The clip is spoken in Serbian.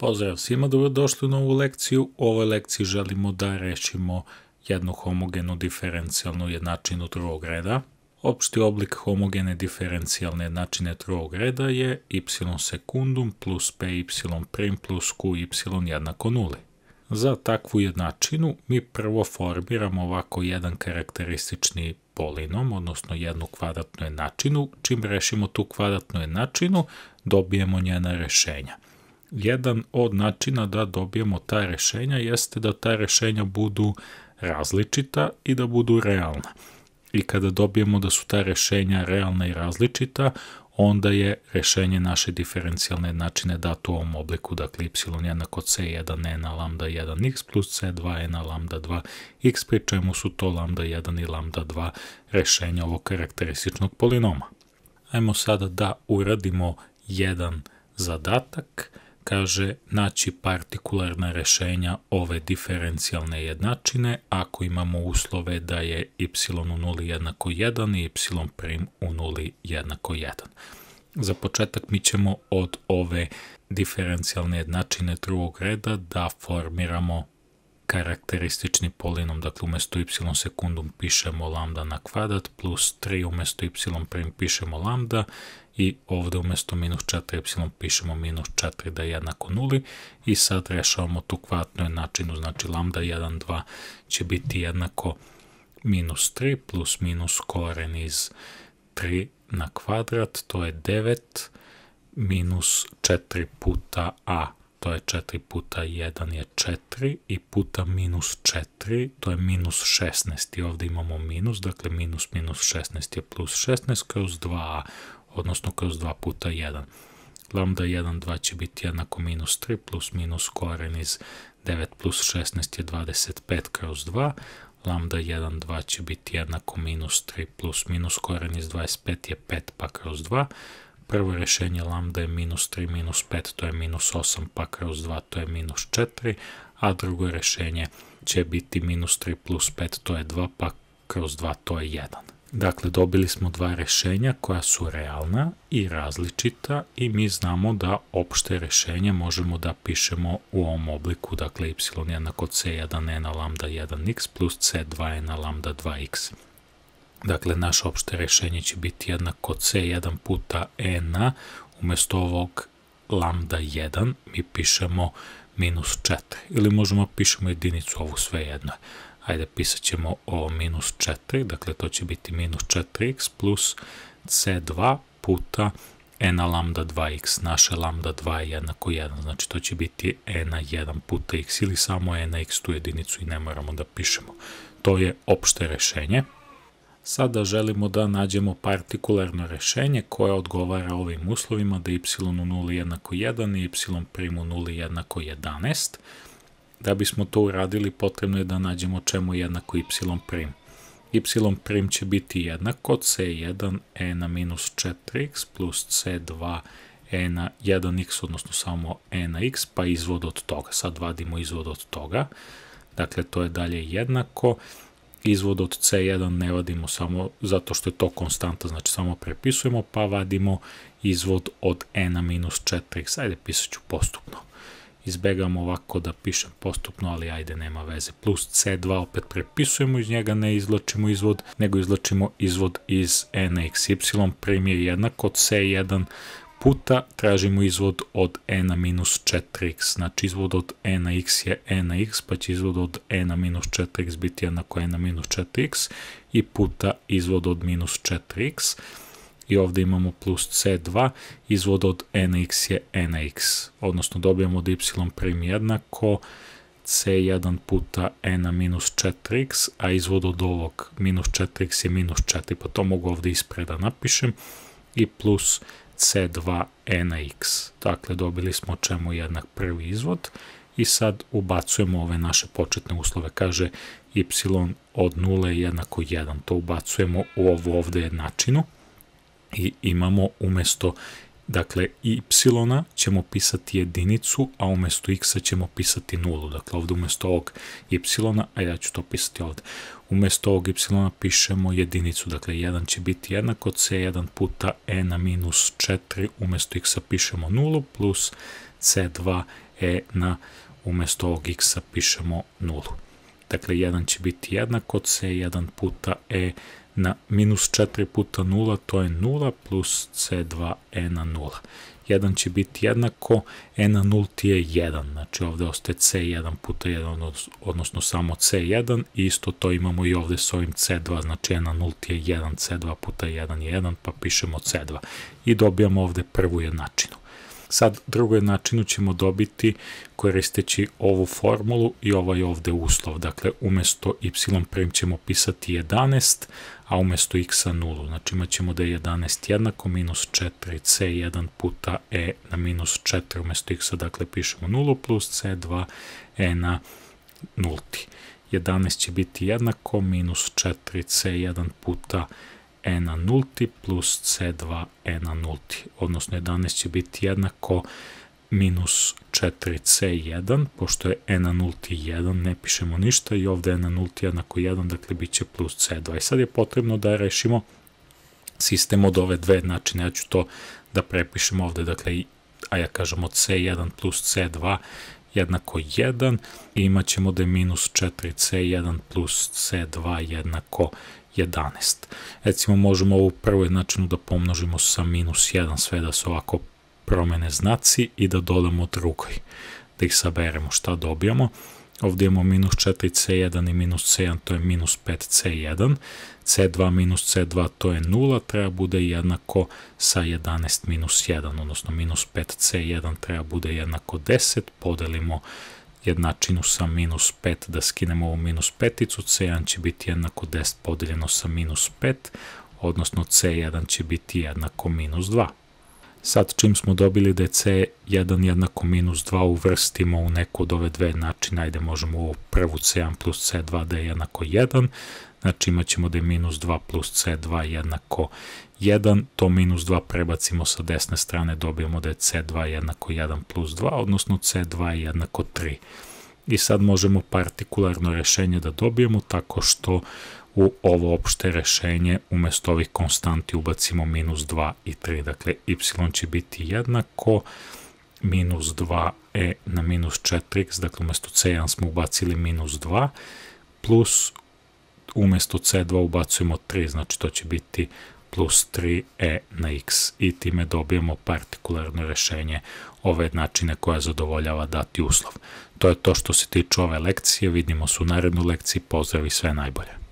Pozdrav svima, dobrodošli u novu lekciju. U ovoj lekciji želimo da rešimo jednu homogenu diferencijalnu jednačinu drugog reda. Opšti oblik homogene diferencijalne jednačine drugog reda je y sekundum plus py prim plus qy jednako nuli. Za takvu jednačinu mi prvo formiramo ovako jedan karakteristični polinom, odnosno jednu kvadratnu jednačinu. Čim rešimo tu kvadratnu jednačinu, dobijemo njena rešenja – jedan od načina da dobijemo ta rešenja jeste da ta rešenja budu različita i da budu realna. I kada dobijemo da su ta rešenja realna i različita, onda je rešenje naše diferencijalne jednačine dato u ovom obliku, dakle y jednako c1 e na lambda 1x plus c2 e na lambda 2x, pri čemu su to lambda 1 i lambda 2 rešenja ovog karakterističnog polinoma. Ajmo sada da uradimo jedan zadatak, kaže naći partikularna rešenja ove diferencijalne jednačine ako imamo uslove da je y u nuli jednako 1 i y prim u nuli jednako 1. Za početak mi ćemo od ove diferencijalne jednačine drugog reda da formiramo karakteristični polinom, dakle umesto y sekundum pišemo lambda na kvadrat plus 3 umesto y prim pišemo lambda i ovde umesto minus 4y pišemo minus 4 da je jednako nuli. I sad rešavamo tu kvadratnu jednačinu, znači lambda 1, 2 će biti jednako minus 3 plus minus koren iz 3 na kvadrat, to je 9 minus 4 puta a to je 4 puta 1 je 4 i puta minus 4, to je minus 16 i ovde imamo minus, dakle minus minus 16 je plus 16 kroz 2a, odnosno kroz 2 puta 1. Lambda 1, 2 će biti jednako minus 3 plus minus koren iz 9 plus 16 je 25 kroz 2, lambda 1, 2 će biti jednako minus 3 plus minus koren iz 25 je 5 pa kroz 2, Prvo rešenje lambda je minus 3 minus 5, to je minus 8, pa kroz 2 to je minus 4, a drugo rešenje će biti minus 3 plus 5, to je 2, pa kroz 2 to je 1. Dakle, dobili smo dva rešenja koja su realna i različita i mi znamo da opšte rešenje možemo da pišemo u ovom obliku, dakle y jednako c1 na lambda 1x plus c2 na lambda 2x. Dakle, naše opšte rešenje će biti jednako c1 puta e na, umesto ovog lambda 1 mi pišemo minus 4. Ili možemo da pišemo jedinicu ovu sve jedno. Ajde, pisat ćemo o minus 4, dakle to će biti minus 4x plus c2 puta e na lambda 2x. Naše lambda 2 je jednako 1, znači to će biti e na 1 puta x ili samo e na x tu jedinicu i ne moramo da pišemo. To je opšte rešenje. Sada želimo da nađemo partikularno rešenje koje odgovara ovim uslovima da y u nuli jednako 1 i y prim u nuli jednako 11. Da bismo to uradili potrebno je da nađemo čemu jednako y prim. y prim će biti jednako c1 e na minus 4x plus c2 e na 1x, odnosno samo e na x, pa izvod od toga. Sad vadimo izvod od toga. Dakle, to je dalje jednako izvod od C1 ne vadimo samo zato što je to konstanta, znači samo prepisujemo, pa vadimo izvod od e na minus 4x. Ajde, pisat ću postupno. Izbegam ovako da pišem postupno, ali ajde, nema veze. Plus C2 opet prepisujemo, iz njega ne izlačimo izvod, nego izlačimo izvod iz e na x. y prim je jednako C1 puta tražimo izvod od e na minus 4x. Znači izvod od e na x je e na x, pa će izvod od e na minus 4x biti jednako e na minus 4x i puta izvod od minus 4x. I ovde imamo plus c2, izvod od e na x je e na x. Odnosno dobijamo da y prim jednako c1 puta e na minus 4x, a izvod od ovog minus 4x je minus 4, pa to mogu ovde ispreda napišem, i plus C2 e na x. Dakle, dobili smo čemu jednak prvi izvod i sad ubacujemo ove naše početne uslove. Kaže y od 0 je jednako 1. To ubacujemo u ovu ovde jednačinu i imamo umesto Dakle, y ćemo pisati jedinicu, a umesto x ćemo pisati nulu. Dakle, ovde umesto ovog y, a ja ću to pisati ovde. Umesto ovog y pišemo jedinicu, dakle 1 će biti jednako c1 puta e na minus 4, umesto x pišemo nulu, plus c2 e na umesto ovog x pišemo nulu. Dakle, 1 će biti jednako c1 puta e na minus 4 puta 0, to je 0 plus c2e na 0. 1 će biti jednako, e na 0 ti je 1, znači ovde ostaje c1 puta 1, odnosno samo c1, i isto to imamo i ovde s ovim c2, znači e na 0 ti je 1, c2 puta 1 je 1, pa pišemo c2. I dobijamo ovde prvu jednačinu. Sad, drugo načinu ćemo dobiti koristeći ovu formulu i ovaj ovde uslov. Dakle, umesto y prim ćemo pisati 11, a umesto x-a 0. Znači, imat ćemo da je 11 jednako minus 4c1 puta e na minus 4 umesto x-a, dakle, pišemo 0 plus c2 e na nulti. 11 će biti jednako minus 4c1 puta e e na nulti plus c2 e na nulti, odnosno 11 će biti jednako minus 4c1, pošto je e na nulti 1, ne pišemo ništa i ovde e na nulti jednako 1, dakle bit će plus c2. I sad je potrebno da rešimo sistem od ove dve načine, ja ću to da prepišem ovde, dakle, a ja kažemo c1 plus c2 jednako 1 i imat ćemo da je minus 4c1 plus c2 jednako 11. Recimo možemo ovu prvu jednačinu da pomnožimo sa minus 1 sve da se ovako promene znaci i da dodamo drugoj. Da ih saberemo šta dobijamo. Ovdje imamo minus 4c1 i minus c1, to je minus 5c1. c2 minus c2 to je 0, treba bude jednako sa 11 minus 1, odnosno minus 5c1 treba bude jednako 10, podelimo jednačinu sa minus 5 da skinemo ovu minus peticu, c1 će biti jednako 10 podeljeno sa minus 5, odnosno c1 će biti jednako minus 2. Sad čim smo dobili da je c1 jednako minus 2 uvrstimo u neku od ove dve načine, ajde možemo u prvu c1 plus c2 da je jednako 1, znači imat ćemo da je minus 2 plus c2 jednako 1, to minus 2 prebacimo sa desne strane, dobijemo da je c2 jednako 1 plus 2, odnosno c2 je jednako 3. I sad možemo partikularno rešenje da dobijemo tako što u ovo opšte rešenje umesto ovih konstanti ubacimo minus 2 i 3. Dakle, y će biti jednako minus 2e na minus 4x, dakle umesto c1 smo ubacili minus 2, plus umesto c2 ubacujemo 3, znači to će biti plus 3e na x i time dobijemo partikularno rešenje ove jednačine koja zadovoljava dati uslov. To je to što se tiče ove lekcije, vidimo se u narednoj lekciji, pozdrav i sve najbolje.